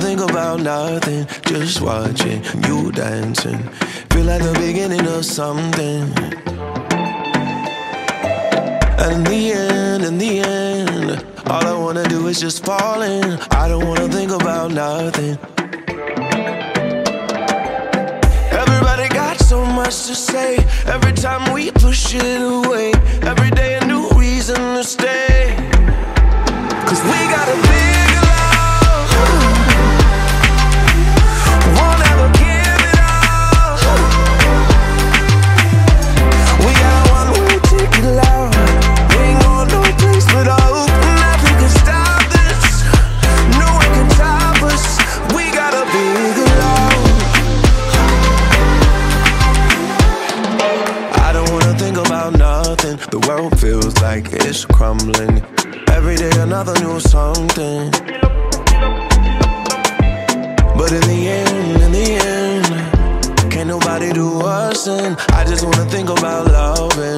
think about nothing, just watching you dancing. Feel like the beginning of something. And in the end, in the end, all I wanna do is just fall in. I don't wanna think about nothing. Everybody got so much to say. Every time we push it away, every day a new reason to stay. Cause we The world feels like it's crumbling. Every day another new something. But in the end, in the end, can't nobody do us in. I just wanna think about loving.